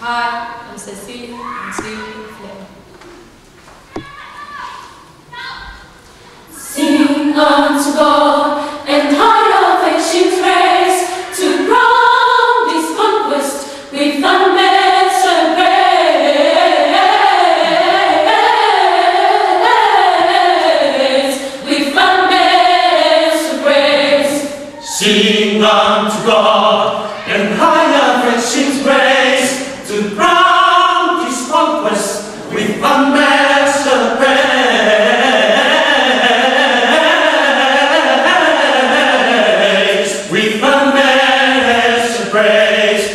Hi, I'm Cecile and Sweet Flame. Sing unto God and high affection's raise to crown this conquest with unmeasured praise, with unmeasured praise. Sing unto God. praise.